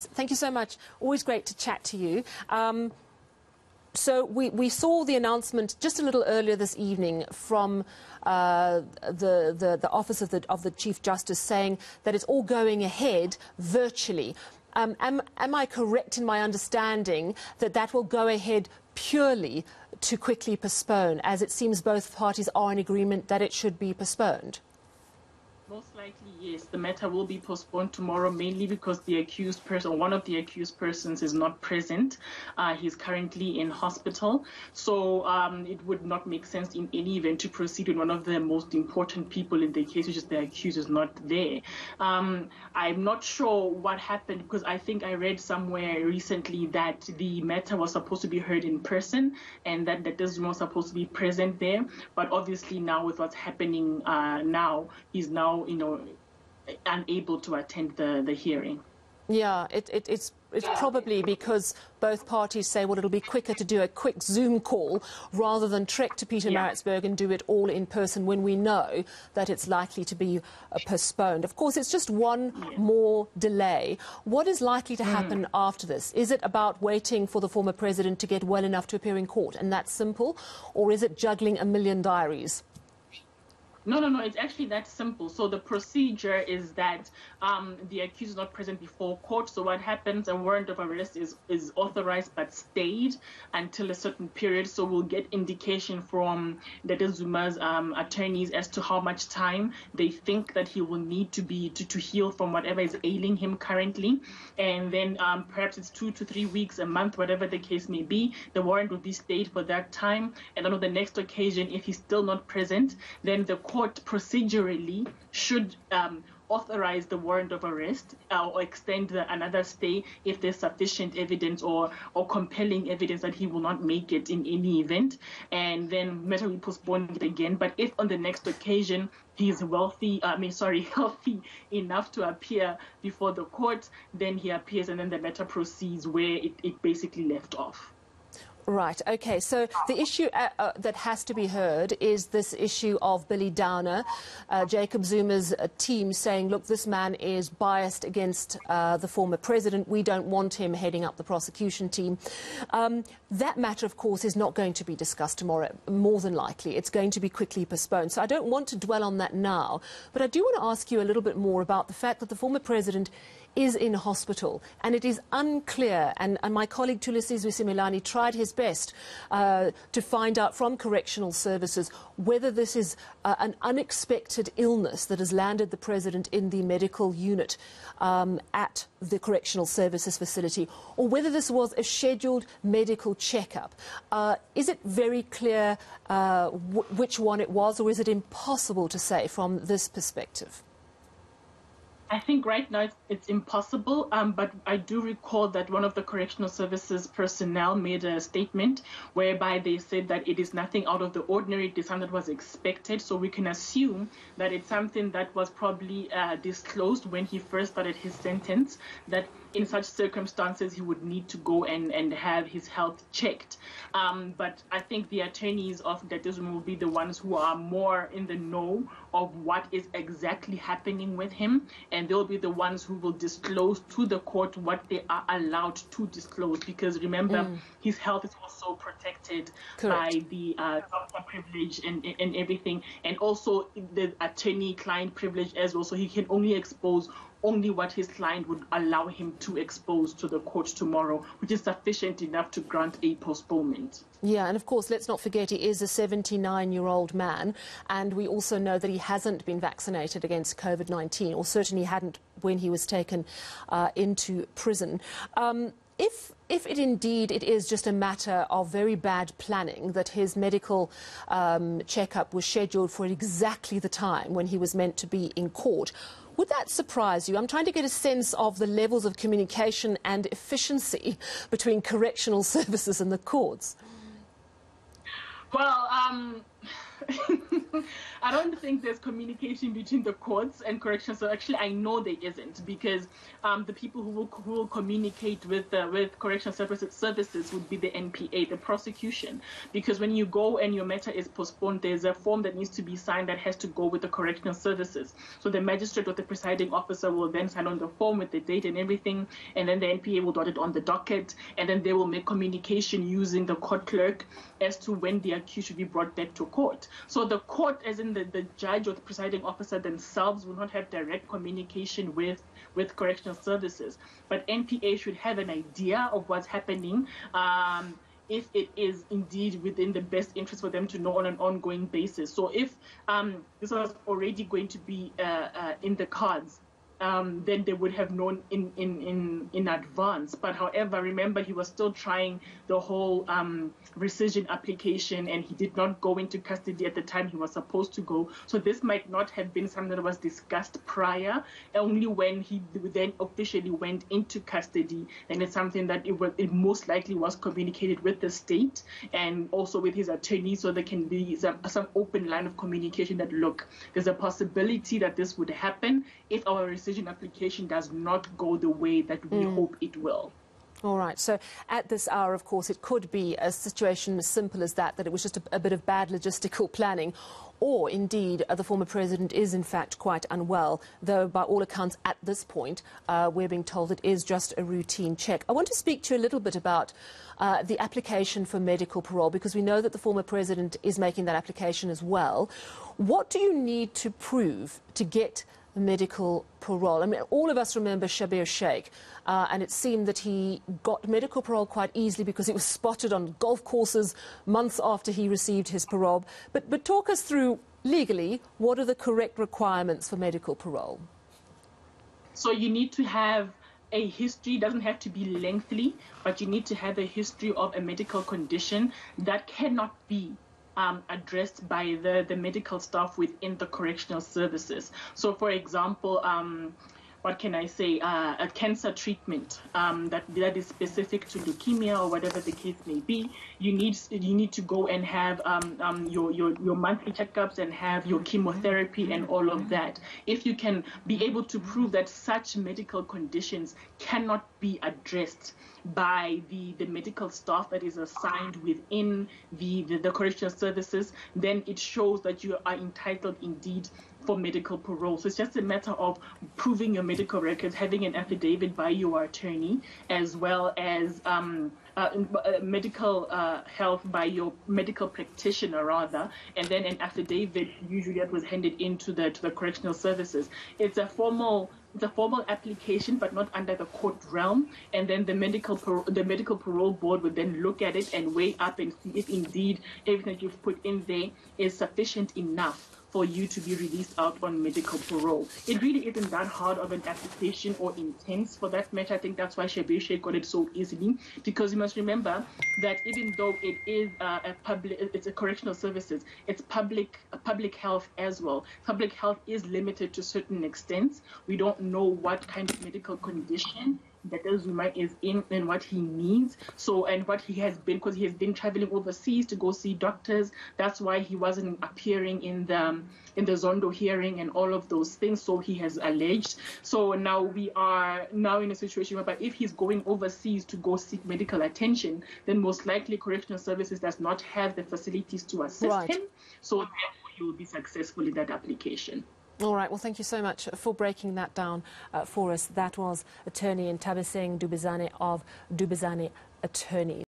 Thank you so much. Always great to chat to you. Um, so we, we saw the announcement just a little earlier this evening from uh, the, the, the office of the, of the Chief Justice saying that it's all going ahead virtually. Um, am, am I correct in my understanding that that will go ahead purely to quickly postpone, as it seems both parties are in agreement that it should be postponed? Most likely, yes. The matter will be postponed tomorrow, mainly because the accused person, one of the accused persons, is not present. Uh, he's currently in hospital. So um, it would not make sense in any event to proceed when one of the most important people in the case, which is the accused, is not there. Um, I'm not sure what happened because I think I read somewhere recently that the matter was supposed to be heard in person and that the Desmond was supposed to be present there. But obviously, now with what's happening uh, now, he's now you know, unable to attend the, the hearing. Yeah, it, it, it's it's probably because both parties say, well, it'll be quicker to do a quick Zoom call rather than trek to Peter yeah. Maritzburg and do it all in person when we know that it's likely to be uh, postponed. Of course, it's just one yeah. more delay. What is likely to happen mm. after this? Is it about waiting for the former president to get well enough to appear in court and that's simple? Or is it juggling a million diaries? No, no, no. It's actually that simple. So the procedure is that um, the accused is not present before court. So what happens? A warrant of arrest is is authorized but stayed until a certain period. So we'll get indication from the Zuma's um, attorneys as to how much time they think that he will need to be to, to heal from whatever is ailing him currently, and then um, perhaps it's two to three weeks, a month, whatever the case may be. The warrant will be stayed for that time, and then on the next occasion, if he's still not present, then the court court procedurally should um, authorize the warrant of arrest uh, or extend the, another stay if there's sufficient evidence or, or compelling evidence that he will not make it in any event. And then matter we postpone it again. But if on the next occasion he is wealthy, I mean, sorry, healthy enough to appear before the court, then he appears and then the matter proceeds where it, it basically left off. Right, okay. So the issue uh, uh, that has to be heard is this issue of Billy Downer, uh, Jacob Zuma's team saying, look, this man is biased against uh, the former president. We don't want him heading up the prosecution team. Um, that matter, of course, is not going to be discussed tomorrow, more than likely. It's going to be quickly postponed. So I don't want to dwell on that now. But I do want to ask you a little bit more about the fact that the former president is in hospital. And it is unclear, and, and my colleague Thulasizwe Simelane tried his best uh, to find out from correctional services whether this is uh, an unexpected illness that has landed the president in the medical unit um, at the correctional services facility, or whether this was a scheduled medical checkup. Uh, is it very clear uh, which one it was, or is it impossible to say from this perspective? I think right now it's, impossible, um, but I do recall that one of the correctional services personnel made a statement whereby they said that it is nothing out of the ordinary, it is something that was expected. So we can assume that it's something that was probably uh, disclosed when he first started his sentence, that in such circumstances he would need to go and, and have his health checked. Um, but I think the attorneys of Datism will be the ones who are more in the know of what is exactly happening with him, and they'll be the ones who will disclose to the court what they are allowed to disclose. Because remember, mm. his health is also protected Correct. by the uh, doctor privilege and, and everything, and also the attorney-client privilege as well. So he can only expose only what his client would allow him to expose to the court tomorrow, which is sufficient enough to grant a postponement. Yeah, and of course, let's not forget he is a 79 year old man, and we also know that he hasn't been vaccinated against COVID 19, or certainly hadn't when he was taken uh, into prison. Um, if if it indeed it is just a matter of very bad planning that his medical um, checkup was scheduled for exactly the time when he was meant to be in court, would that surprise you? I'm trying to get a sense of the levels of communication and efficiency between correctional services and the courts. Well, um, I don't think there's communication between the courts and corrections. So actually, I know there isn't because um, the people who will, who will communicate with uh, with correctional services services would be the NPA, the prosecution. Because when you go and your matter is postponed, there's a form that needs to be signed that has to go with the correctional services. So the magistrate or the presiding officer will then sign on the form with the date and everything, and then the NPA will dot it on the docket, and then they will make communication using the court clerk as to when the accused should be brought back to court. So the court, as in the, the judge or the presiding officer themselves, will not have direct communication with with correctional services, but NPA should have an idea of what's happening. Um, if it is indeed within the best interest for them to know on an ongoing basis. So if um, this was already going to be uh, uh, in the cards, um, then they would have known in, in, in, in advance. But however, remember, he was still trying the whole um, rescission application and he did not go into custody at the time he was supposed to go. So this might not have been something that was discussed prior. Only when he then officially went into custody, and it's something that it, was, it most likely was communicated with the state and also with his attorney so there can be some, some open line of communication that, look, there's a possibility that this would happen if our rescission application does not go the way that we mm. hope it will. All right. So at this hour, of course, it could be a situation as simple as that, that it was just a, a bit of bad logistical planning. Or indeed, uh, the former president is in fact quite unwell, though by all accounts at this point, uh, we're being told it is just a routine check. I want to speak to you a little bit about uh, the application for medical parole, because we know that the former president is making that application as well. What do you need to prove to get medical parole. I mean, all of us remember Schabir Shaik, uh, and it seemed that he got medical parole quite easily because he was spotted on golf courses months after he received his parole. But, but talk us through, legally, what are the correct requirements for medical parole? So you need to have a history doesn't have to be lengthy, but you need to have a history of a medical condition that cannot be um, addressed by the, the medical staff within the correctional services. So, for example, um, what can I say, uh, a cancer treatment um, that that is specific to leukemia or whatever the case may be, you need you need to go and have um, um, your, your your monthly checkups and have your chemotherapy and all of that. If you can be able to prove that such medical conditions cannot be addressed by the, the medical staff that is assigned within the, the, the correctional services, then it shows that you are entitled indeed for medical parole. So it's just a matter of proving your medical records, having an affidavit by your attorney, as well as um, uh, uh, medical uh, health by your medical practitioner, rather, and then an affidavit usually that was handed into the to the correctional services. It's a formal it's a formal application, but not under the court realm. And then the medical the medical parole board would then look at it and weigh up and see if indeed everything that you've put in there is sufficient enough for you to be released out on medical parole. It really isn't that hard of an application or intense for that matter. I think that's why Schabir got it so easily because you must remember that even though it is uh, a public, it's a correctional services, it's public public health as well. Public health is limited to certain extents. We don't know what kind of medical condition that Zuma is in and what he needs. So, and what he has been, because he has been traveling overseas to go see doctors. That's why he wasn't appearing in the in the Zondo hearing and all of those things. So he has alleged. So now we are now in a situation where, if he's going overseas to go seek medical attention, then most likely correctional services does not have the facilities to assist right. him. So therefore, he will be successful in that application. All right. Well, thank you so much for breaking that down uh, for us. That was attorney Nthabiseng Dubuzane of Dubuzane Attorneys.